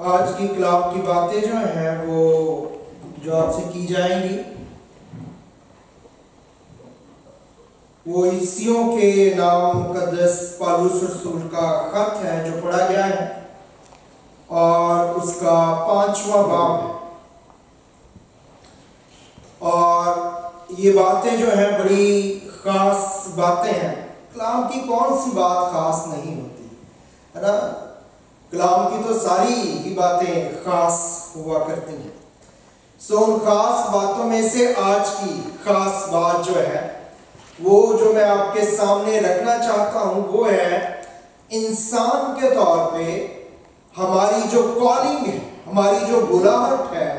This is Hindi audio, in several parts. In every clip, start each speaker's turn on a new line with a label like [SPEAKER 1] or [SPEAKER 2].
[SPEAKER 1] आज की क्लाब की बातें जो हैं वो जो आपसे की जाएँगी, वो ईसियों के नाम मुकदस पालूस रसूल का खत है जो पढ़ा गया है, और उसका पांचवा बाब है। और ये बातें जो हैं बड़ी खास बातें हैं। कलाम की कौन सी बात खास नहीं होती? है ना? कलाम की तो सारी ही बातें खास हुआ करती हैं। सो उन खास बातों में से आज की खास बात जो है, वो जो मैं आपके सामने रखना चाहता हूँ, वो है इंसान के तौर पे हमारी जो कॉलिंग है, हमारी जो बुलाहट है,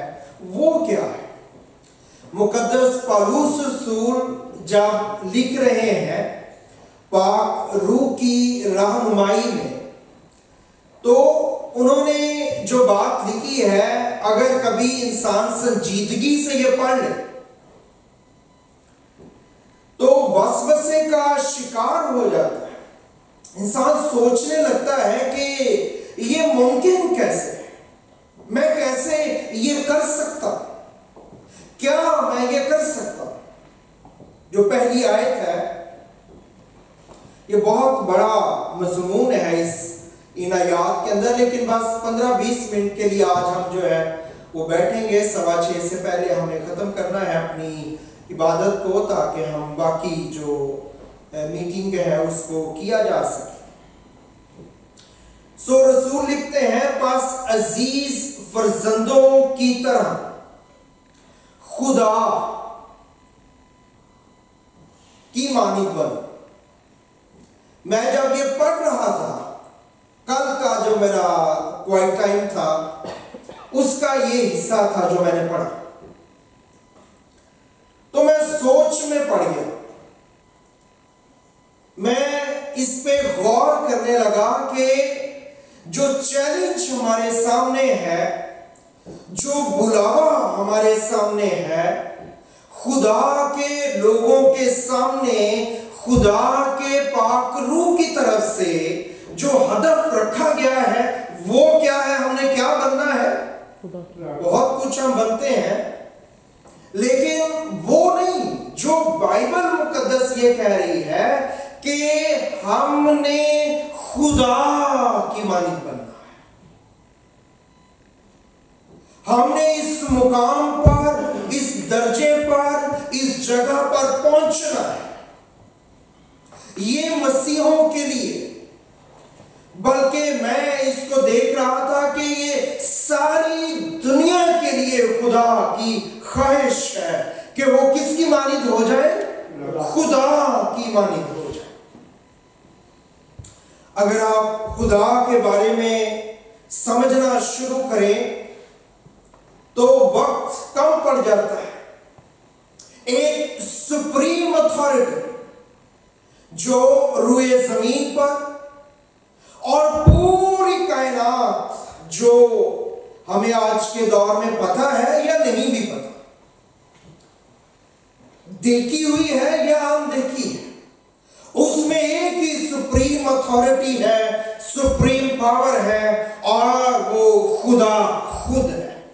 [SPEAKER 1] वो क्या है? मुकद्दस पालूस रसूल जब लिख रहे हैं, पाक रूह की रहनुमाई में तो उन्होंने जो बात लिखी है, अगर कभी इंसान संजीदगी से यह पढ़ ले तो वसवसे का शिकार हो जाता है। इंसान सोचने लगता है कि यह मुमकिन कैसे मैं कैसे ये कर सकता क्या मैं ये कर सकता जो पहली आयत है, ये बहुत बड़ा मजमून है इस इन आयात के अंदर, लेकिन बस 15-20 मिनट के लिए आज हम जो है, वो बैठेंगे। सवा छः से पहले हमें ख़त्म करना है अपनी इबादत को, ताकि हम बाकी जो मीटिंग है, उसको किया जा सके। सो रसूल लिखते हैं, पास अज़ीज़ फर्जंदों की तरह, खुदा की मानी बन। मैं जब ये पढ़ रहा था कल का जो मेरा क्वाइट टाइम था उसका ये हिस्सा था जो मैंने पढ़ा तो मैं सोच में पड़ गया मैं इस पे गौर करने लगा कि जो चैलेंज हमारे सामने है जो बुलावा हमारे सामने है खुदा के लोगों के सामने खुदा के पाक रूह की तरफ़ से जो हदफ रखा गया है वो क्या है हमने क्या बनना है बहुत कुछ हम बनते हैं लेकिन वो नहीं जो बाइबल मुकद्दस ये कह रही है कि हमने खुदा की मालिक बनना है। हमने इस मुकाम पर, इस दर्जे पर, इस जगह पर पहुँचना है। ये मसीहों के लिए, बल्कि मैं इसको देख रहा था कि ये सारी दुनिया के लिए खुदा की ख्वाहिश है कि वो किसकी मानित हो जाए? खुदा की मानित हो जाए। अगर आप खुदा के बारे में समझना शुरू करें तो वक्त कम पड़ जाता है। एक सुप्रीम अथॉरिटी जो रुए ज़मीन पर और पूरी कायनात जो हमें आज के दौर में पता है या नहीं भी पता। देखी हुई है या हम देखी है? उसमें एक ही सुप्रीम अथॉरिटी है, सुप्रीम पावर है और वो खुदा खुद है।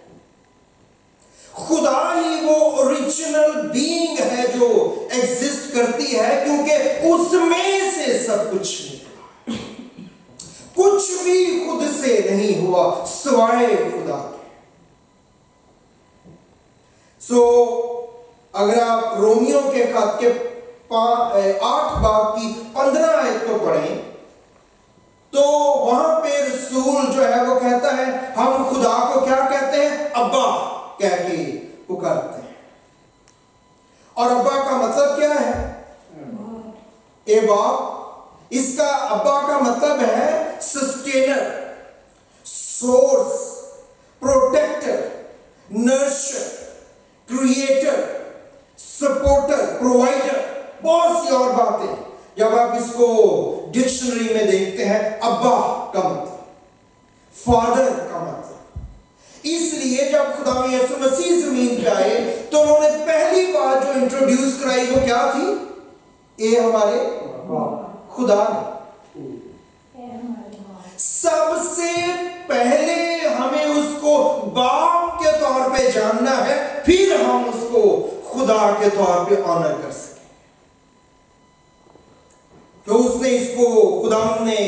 [SPEAKER 1] खुदा ही वो ओरिजिनल बीइंग है जो एग्जिस्ट करती है क्योंकि उसमें से सब कुछ निकला। कुछ भी खुद से नहीं हुआ, सिवाय खुदा के सो so, अगर आप रोमियो के खत के आठ बाग की पंद्रह आयत को पढ़ें तो वहाँ पे रसूल जो है वो कहता है, हम खुदा को क्या कहते हैं? अब्बा कह के पुकारते हैं। और अब्बा का मतलब क्या है? ए बाप, इसका अब्बा का मतलब है sustainer source protector nurturer creator supporter provider बहुत सी और बातें। जब आप इसको डिक्शनरी में देखते हैं, अब्बा का मतलब फादर का मतलब। इसलिए जब खुदा यसु मसीह ज़मीन पे आए तो उन्होंने पहली बार जो इंट्रोड्यूस कराई वो क्या थी? ये हमारे खुदा सबसे पहले हमें करना है, फिर हम उसको खुदा के तौर पे ऑनर कर सके। तो उसने इसको खुदा ने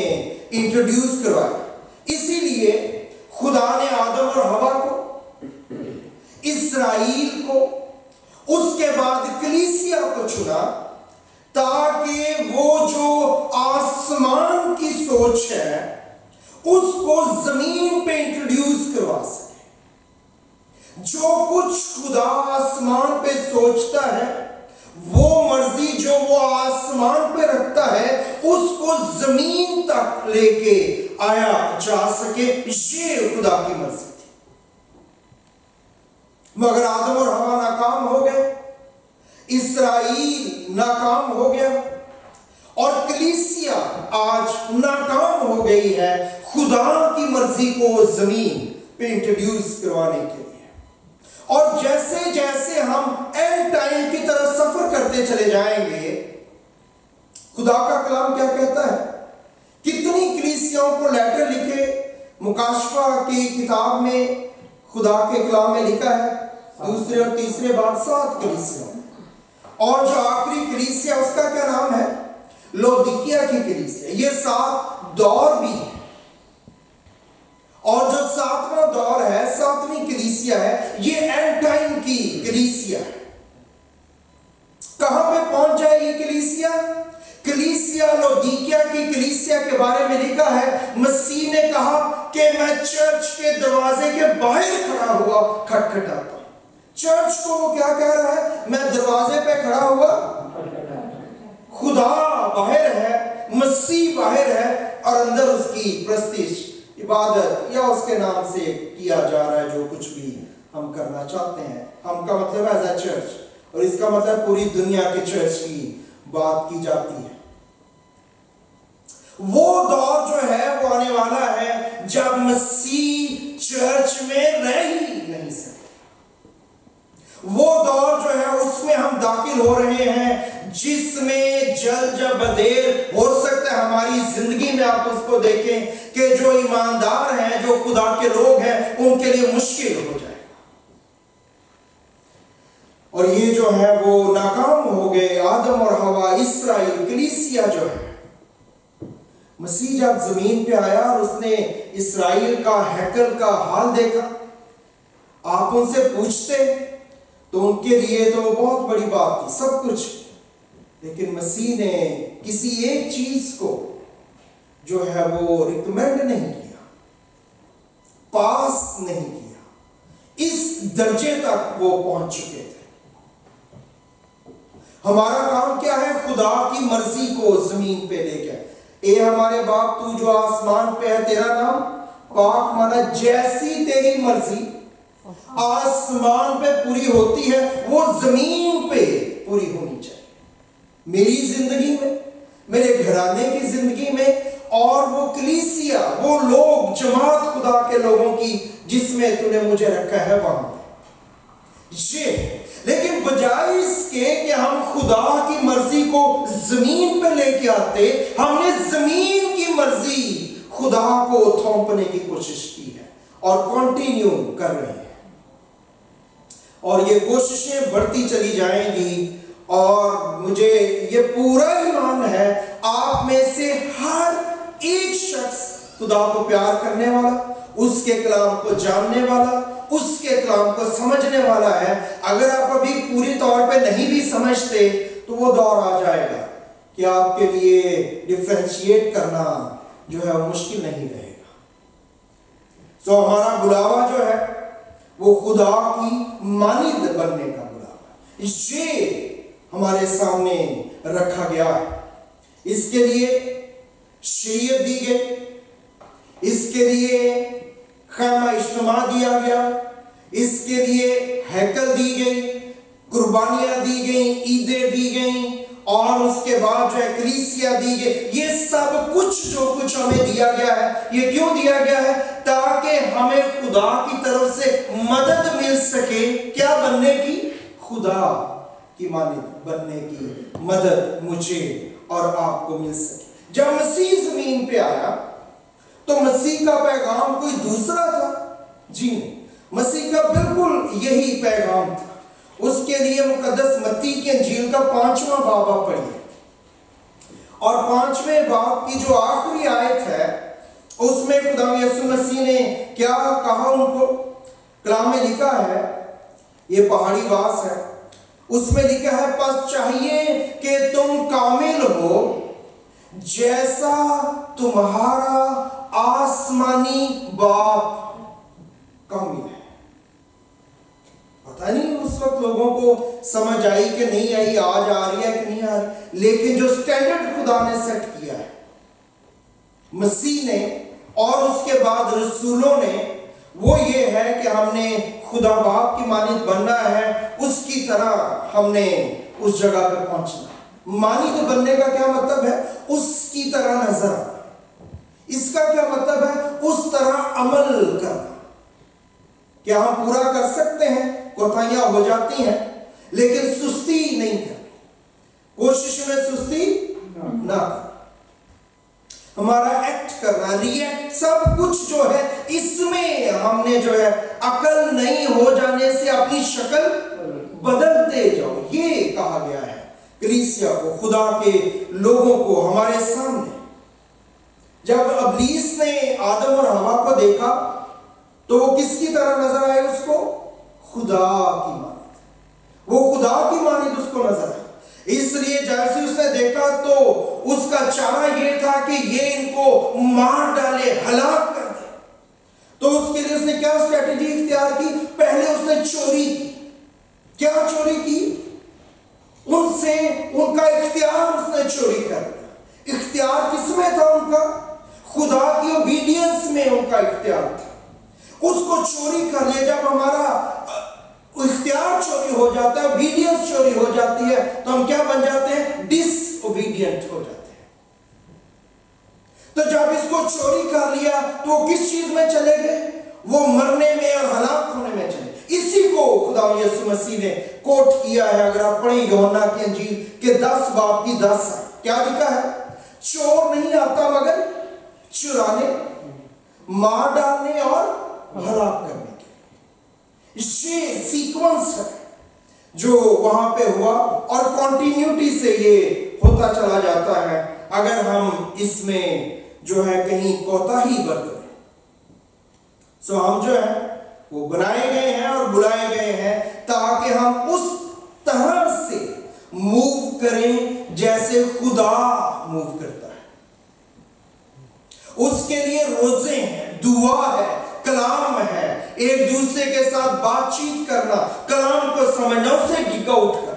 [SPEAKER 1] इंट्रोड्यूस करवाया। इसीलिए खुदा ने आदम और हवा को, इसराइल को उसके बाद कलीसिया को चुना ताकि वो जो आसमान की सोच है उसको ज़मीन पे इंट्रोड्यूस करवा सके जो कुछ खुदा आसमान पे सोचता है वो मर्ज़ी जो वो आसमान पे रखता है उसको ज़मीन तक लेके आया जा सके ये खुदा की मर्ज़ी थी मगर आदम और हवा नाकाम हो गए इसराइल नाकाम हो गया और कलीसिया आज नाकाम हो गई है खुदा की मर्ज़ी को ज़मीन पे इंट्रोड्यूस करवाने के लिए। और जैसे जैसे हम एंड टाइम की तरफ़ सफ़र करते चले जाएँगे, खुदा का कलाम क्या कहता है? कितनी कलीसियाओं को लेटर लिखे, मुकाशफा की किताब में खुदा के कलाम में लिखा है, दूसरे और तीसरे बात सात कलीसियाओं और जो आखिरी कलीसिया उसका क्या नाम है? लोदिकिया की कलीसिया ये सात दौर भी है। और जो सातवां दौर है, सातवीं कलीसिया है, ये एंड टाइम की कलीसिया है। कहाँ पे पहुँच जाए ये कलीसिया कलीसिया लोदिकिया की कलीसिया के बारे में लिखा है। मसीह ने कहा कि मैं चर्च के दरवाजे के बाहर खड़ा हुआ खटखटाता चर्च को वो क्या कह रहा है? मैं दरवाजे पे खड़ा हुआ खुदा बाहर है, मसीह बाहर है और अंदर उसकी प्रस्तिश, इबादत या उसके नाम से किया जा रहा है जो कुछ भी हम करना चाहते हैं। हम का मतलब एज अ चर्च और इसका मतलब पूरी दुनिया के चर्च की बात की जाती है। वो दौर जो है, वो आने वाला है जब मसीह चर्च में रह ही नहीं सकते। वो दौर जो है, उसमें हम दाखिल हो रहे हैं जिसमें जल जब बदेर हो सकता है, हमारी ज़िंदगी में आप उसको देखें कि जो ईमानदार हैं, जो खुदा के लोग हैं, उनके लिए मुश्किल हो जाए। और ये जो है, वो नाकाम हो गए आदम और हवा, इसराइल, कलीसिया जो है। मसीह जब ज़मीन पे आया और उसने इसराइल का हैकल का हाल देखा, आप उनसे पूछते तो उनके लिए तो बहुत बड़ी बात थी, सब कुछ। लेकिन मसीह ने किसी एक चीज़ को जो है वो रिकमेंड नहीं किया पास नहीं किया, इस दर्जे तक वो पहुँच चुके थे। हमारा काम क्या है? खुदा की मर्ज़ी को ज़मीन पे लेकर। ए, हमारे बाप, तू जो आसमान पे है, तेरा नाम? पाक माना जैसी तेरी मर्ज़ी, आसमान पे पूरी होती है, वो ज़मीन पे पूरी होनी चाहिए। मेरी ज़िंदगी में, मेरे घराने की ज़िंदगी में, और वो कलीसिया, वो लोग, जमात खुदा के लोगों की, जिसमें तूने मुझे रखा है वहाँ ये, लेकिन बजाय इसके कि हम खुदा की मर्ज़ी को ज़मीन पर लेके आते, हमने ज़मीन की मर्ज़ी खुदा को थोपने की कोशिश की है, और कंटिन्यू कर रहे हैं। और ये कोशिशें बढ़ती चली जाएँगी और मुझे ये पूरा ईमान है, आप में से हर एक शख्स खुदा को प्यार करने वाला, उसके कलाम को जानने वाला, उसके कलाम को समझने वाला है। अगर आप अभी पूरी तौर पे नहीं भी समझते तो वो दौर आ जाएगा कि आपके लिए डिफ्रेंशिएट करना जो है मुश्किल नहीं रहेगा। तो हमारा बुलावा जो है, वो खुदा की मानिद बनने का बुलावा ये हमारे सामने रखा गया। है इसके लिए शरीयत दी गई। इसके लिए खैमा इज्तमा दिया गया। इसके लिए हैकल दी गई, कुर्बानियाँ दी गई, ईदें दी गई, और उसके बाद जो है क्रीसिया दी गई, ये सब कुछ जो कुछ हमें दिया गया है, ये क्यों दिया गया है? ताकि हमें खुदा की तरफ़ से मदद मिल सके। क्या बनने की? खुदा। की मानित बनने की मदद मुझे और आपको मिल सके। जब मसीह ज़मीन पे आया तो मसीह का पैगाम कोई दूसरा था? जी मसीह का बिल्कुल यही पैगाम था। उसके लिए मुकदस मत्ती के झील का पांचवा बाब आप पढ़िए। और पाँचवें बाब की जो आखिरी आयत है, उसमें खुदा यसु मसीह ने क्या कहा उनको? कलाम में लिखा है, ये पहाड़ी वास है। उसमें लिखा है पस चाहिए कि तुम कामिल हो, जैसा तुम्हारा आसमानी बाप कामिल है. पता नहीं उस वक्त लोगों को समझ आई कि नहीं आई, आज आ रही है कि नहीं आ रही। लेकिन जो स्टैंडर्ड खुदा ने सेट किया है, मसीह ने और उसके बाद रसूलों ने, वो ये है कि हमने खुदा बाप की मानित बनना है, उसकी तरह हमने उस जगह पर पहुँचना। मानित बनने का क्या मतलब है? उसकी तरह नज़र इसका क्या मतलब है? उस तरह अमल करना। क्या हम पूरा कर सकते हैं? कोताहियाँ हो जाती हैं, लेकिन सुस्ती नहीं करनी। कोशिश में सुस्ती ना कर हमारा एक्ट करना रिएक्ट सब कुछ जो है, इसमें हमने जो है, अकल नहीं हो जाने से अपनी शक्ल बदलते जाओ। ये कहा गया है क्रीसिया को, खुदा के लोगों को, हमारे सामने। जब अबलीस ने आदम और हवा को देखा तो वो किसकी तरह नज़र आए उसको? खुदा की मानित वो खुदा की मानित उसको नज़र आए। इसलिए जैसे उसने देखा तो उसका चारा यह था कि ये इनको मार डाले, हलाक कर दे। तो उसके लिए उसने क्या स्ट्रेटेजी इख्तियार की? पहले उसने चोरी की। क्या चोरी की? उनसे, उनका इख्तियार उसने चोरी कर दिया। इख्तियार किसमें था उनका? खुदा की ओबीडियंस में उनका इख्तियार था। उसको चोरी कर लिया जब हमारा इख्तियार चोरी हो जाता है ओबीडियंस चोरी हो जाती है तो हम क्या बन जाते हैं? डिसओबीडियंट हो जाते हैं। तो जब इसको चोरी कर लिया तो वो किस चीज़ में चले गए? वो मरने में और हलाक होने में चले इसी को खुदा यसु मसीह ने कोट किया है। अगर आप पढ़े योना की अंजील के दस बाप की दस है क्या लिखा है? चोर नहीं आता मगर चुराने, मार डालने और हलाक करने। ये सीक्वेंस है जो वहाँ पे हुआ और कॉन्टिन्यूटी से ये होता चला जाता है। अगर हम इसमें जो है कहीं कोताही बरत सो हम जो है वो बनाए गए हैं और बुलाए गए हैं ताकि हम उस तरह से मूव करें जैसे खुदा मूव करता है। उसके लिए रोज़े हैं, दुआ है कलाम है। एक दूसरे के साथ बातचीत करना, कलाम को समझना, उसे गिक आउट करना।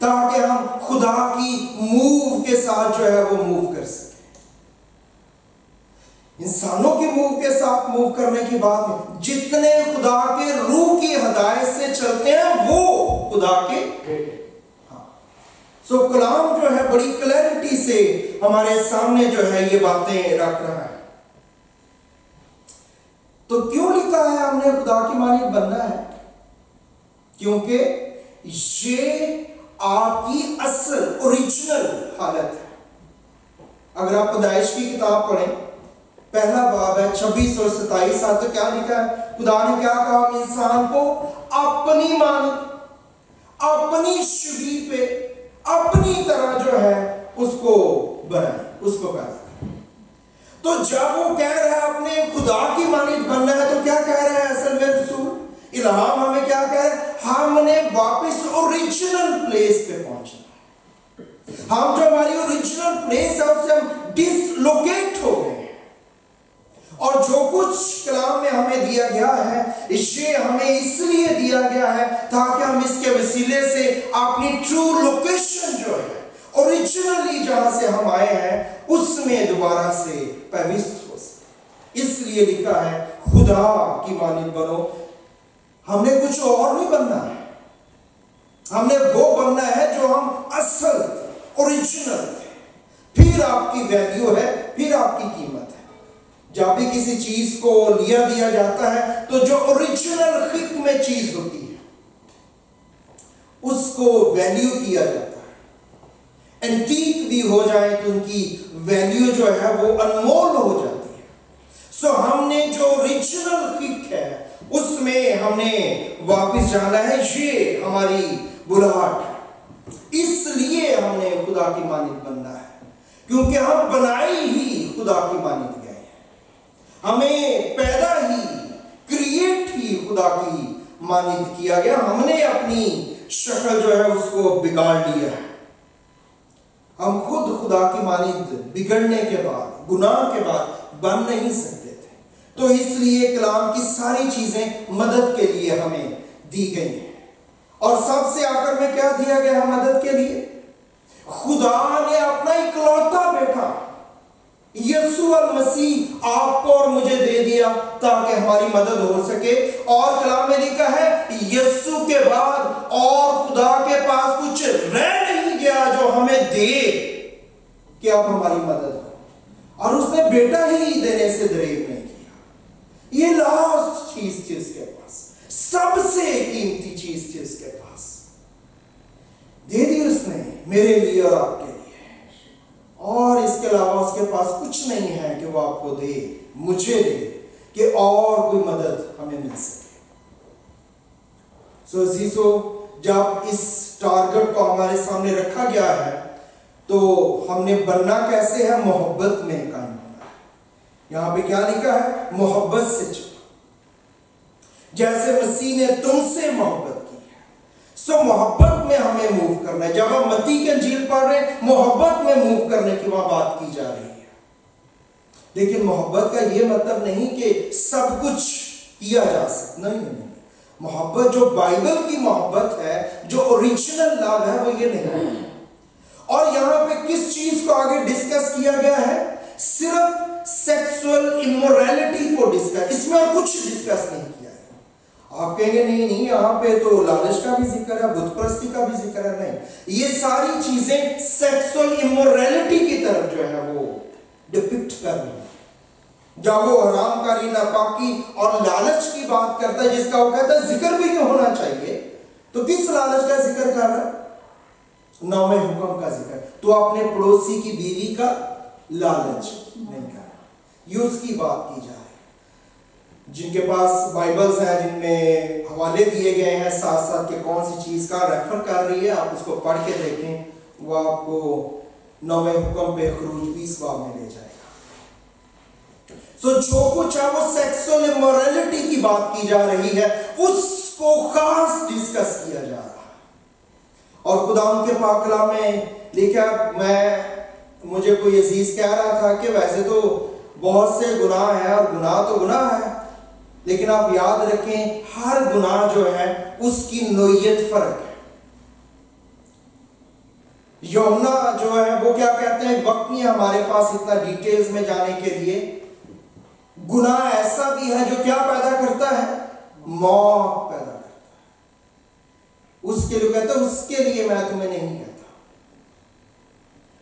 [SPEAKER 1] ताकि हम खुदा की मूव के साथ जो है वो मूव कर सके। इंसानों के मूव के साथ मूव करने की बात है जितने खुदा के रूह की हदायत से चलते हैं, वो खुदा के हाँ। सो कलाम जो है, बड़ी क्लैरिटी से हमारे सामने जो है ये बातें रख रहा है। तो क्यों लिखा है हमने? खुदा की मालिक बनना है। क्योंकि ये आपकी असल ओरिजिनल हालत है। अगर आप पैदाइश की किताब पढ़ें, पहला बाब है छब्बीस और सताइस। साल तो क्या लिखा है? खुदा ने क्या कहा? इंसान को अपनी मान अपनी छवि पे, अपनी तरह जो है, उसको बनाए, उसको पैदा तो जब वो कह रहा है अपने खुदा की मानित बनना है तो क्या कह रहा है असल में रसूल? इल्हाम हमें क्या कह रहे हैं? हमने वापस ओरिजिनल प्लेस पे पहुँचना हम जो हमारी ओरिजिनल प्लेस है, उससे हम डिसलोकेट हो गए और जो कुछ कलाम में हमें दिया गया है ये हमें इसलिए दिया गया है ताकि हम इसके वसीले से अपनी ट्रू लोकेशन जो है ओरिजिनली जहाँ से हम आए हैं, उसमें दोबारा से पवित्र हो सके। इसलिए लिखा है, खुदा की मानित बनो। हमने कुछ और नहीं बनना है। हमने वो बनना है जो हम असल ओरिजिनल थे। फिर आपकी वैल्यू है, फिर आपकी कीमत है। जब भी किसी चीज़ को लिया दिया जाता है तो जो ओरिजिनल में चीज़ होती है, उसको वैल्यू किया जाता है। एंटीक भी हो जाए तो उनकी वैल्यू जो है वो अनमोल हो जाती है। सो हमने जो ओरिजिनल किक है इसमें हमने वापस जाना है। ये हमारी बुलाहट इसलिए हमने खुदा की मानित बनना है। क्योंकि हम बनाए ही खुदा की मानित गए हैं। हमें पैदा ही क्रिएट ही खुदा की मानित किया गया। हमने अपनी शक्ल जो है उसको बिगाड़ लिया है। हम खुद खुदा की मानित बिगड़ने के बाद, गुनाह के बाद बन नहीं सकते थे। तो इसलिए कलाम की सारी चीज़ें मदद के लिए हमें दी गई हैं। और सबसे आखिर में क्या दिया गया मदद के लिए? खुदा ने अपना इकलौता बेटा यसु मसीह, आपको और मुझे दे दिया ताकि हमारी मदद हो सके। और कलाम में लिखा है यसु के बाद और खुदा के पास कुछ दे कि अब हमारी मदद हो। और उसने बेटा ही देने से दरेब नहीं किया। ये लास्ट चीज़ थी उसके पास सबसे कीमती चीज़ थी उसके पास। दे दी उसने मेरे लिए और आपके लिए। और इसके अलावा उसके पास कुछ नहीं है कि वो आपको दे मुझे दे कि और कोई मदद हमें मिल सके। सो so, जब इस टारगेट को हमारे सामने रखा गया है तो हमने बनना कैसे है? मोहब्बत में कायम होना। यहाँ पे क्या लिखा है? मोहब्बत से चलो जैसे मसीह ने तुमसे मोहब्बत की है, सो मोहब्बत में हमें मूव करना है। जब हम मती के झील पढ़ रहे मोहब्बत में मूव करने की वहाँ बात की जा रही है। लेकिन मोहब्बत का यह मतलब नहीं कि सब कुछ किया जा सकता, नहीं नहीं मोहब्बत जो बाइबल की मोहब्बत है, जो ओरिजिनल लव है, वो ये नहीं है। और यहाँ पे किस चीज़ को आगे डिस्कस किया गया है? सिर्फ़ सेक्सुअल इमोरलिटी को डिस्कस इसमें कुछ डिस्कस नहीं किया है। आप कहेंगे, नहीं नहीं, यहाँ पे तो लालच का भी ज़िक्र है बुतप्रस्ती का भी ज़िक्र है। नहीं, ये सारी चीज़ें सेक्सुअल इमोरलिटी की तरफ़ जो है वो डिपिक्ट कर रही है। जब वो हरामकारी, नापाकी और लालच की बात करता है, जिसका वो कहता है, ज़िक्र भी क्यों होना चाहिए? तो किस लालच का ज़िक्र कर रहा है? नौवे हुक्म का ज़िक्र। तो आपने पड़ोसी की बीवी का लालच नहीं कर। रहा ये उसकी बात की जा रही जिनके पास बाइबल्स हैं जिनमें हवाले दिए गए हैं साथ साथ के कौन सी चीज़ का रेफर कर रही है आप उसको पढ़ के देखें वो आपको नौवे हुक्म पे खरूज बीस बाब में ले जाएगा। सो so, जो कुछ है वो सेक्सुअल इमोरलिटी की बात की जा रही है उसको खास डिस्कस किया जा रहा है। और खुदा के पाकला में लिखा मैं, मुझे कोई अज़ीज़ कह रहा था कि वैसे तो बहुत से गुनाह है और गुनाह तो गुनाह है, लेकिन आप याद रखें, हर गुनाह जो है, उसकी नोयत फ़र्क है। यमुना जो है, वो क्या कहते हैं? वक्त नहीं हमारे पास इतना डिटेल्स में जाने के लिए। गुनाह ऐसा भी है जो क्या पैदा करता है? मौत पैदा उसके लिए कहते उसके लिए मैं तुम्हें नहीं कहता।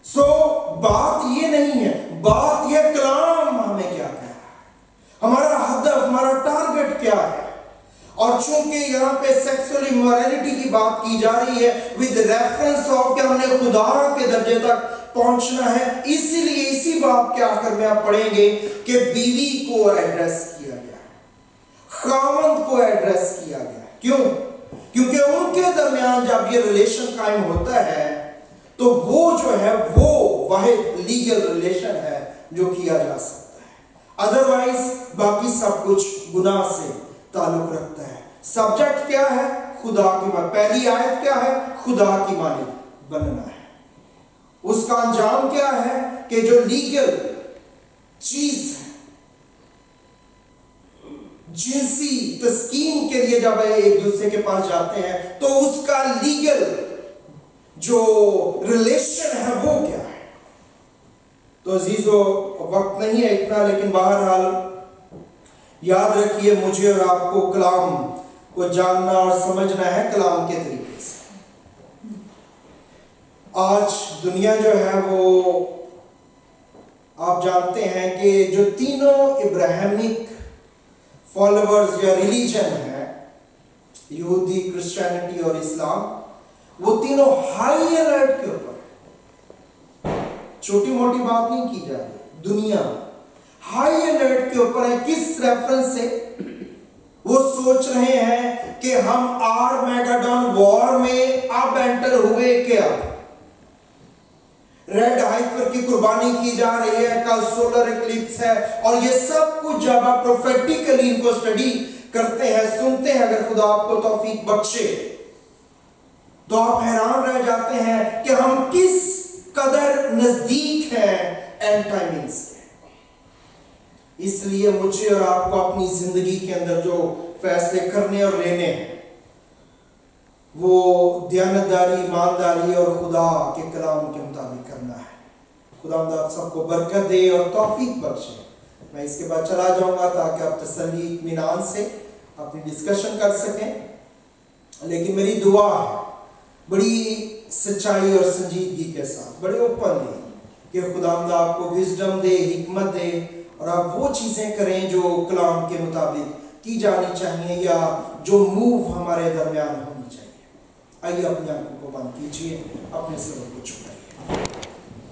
[SPEAKER 1] सो so, बात ये नहीं है। बात ये कलाम हमें क्या कहता हमारा हदफ हमारा टारगेट क्या है? और चूँकि यहाँ पे सेक्सुअल इमोरलिटी की बात की जा रही है विद रेफरेंस ऑफ़ कि हमने खुदा के दर्जे तक पहुँचना है इसीलिए इसी बात के आखिर में आप पढ़ेंगे कि बीवी को एड्रेस किया गया। खामंद को एड्रेस किया गया। क्यों? क्योंकि उनके दरमियान जब ये रिलेशन कायम होता है तो वो जो है, वो वह लीगल रिलेशन है जो किया जा सकता है। अदरवाइज़ बाकी सब कुछ गुनाह से ताल्लुक रखता है। सब्जेक्ट क्या है? खुदा की मान पहली आयत क्या है? खुदा की मानी बनना है। उसका अंजाम क्या है? कि जो लीगल चीज़ है जिनसी तस्कीन के लिए जब एक दूसरे के पास जाते हैं तो उसका लीगल जो रिलेशन है वो क्या है? तो अजीज़ो वक्त नहीं है इतना, लेकिन बहरहाल याद रखिए मुझे और आपको कलाम को जानना और समझना है कलाम के तरीके से। आज दुनिया जो है वो, आप जानते हैं कि जो तीनों इब्राहिमिक फॉलोअर्स या रिलीजन है यहूदी क्रिश्चियनिटी और इस्लाम वो तीनों हाई अलर्ट के ऊपर छोटी मोटी बात नहीं की जा रही, दुनिया हाई अलर्ट के ऊपर है, किस रेफरेंस से? वो सोच रहे हैं कि हम आर मेगाडॉन वॉर में अब एंटर हुए क्या? रेड हाइपर की कुर्बानी की जा रही है, कल सोलर इक्लिप्स है, और ये सब कुछ जब आप प्रोफेटिकली इनको स्टडी करते हैं, सुनते हैं, अगर खुदा आपको तौफीक बख्शे तो आप हैरान रह जाते हैं कि हम किस कदर नज़दीक हैं एंड टाइमिंग्स इसलिए मुझे और आपको अपनी ज़िंदगी के अंदर जो फैसले करने और लेने हैं वो दयानतदारी, ईमानदारी और खुदा के कलाम के मुताबिक करना है। खुदा सबको बरकत दे और तौफीक बख्शे। मैं इसके बाद चला जाऊँगा ताकि आप तसली इतमान से अपनी डिस्कशन कर सकें। लेकिन मेरी दुआ है, बड़ी सच्चाई और संजीदगी के साथ, बड़े ओपनली कि खुदा आपको विजडम दे, हिकमत दे और आप वो चीज़ें करें जो कलाम के मुताबिक की जानी चाहिए या जो मूव हमारे दरमियान होनी चाहिए आइए अपने आँखों को बंद कीजिए अपने सिरों को छुपाइए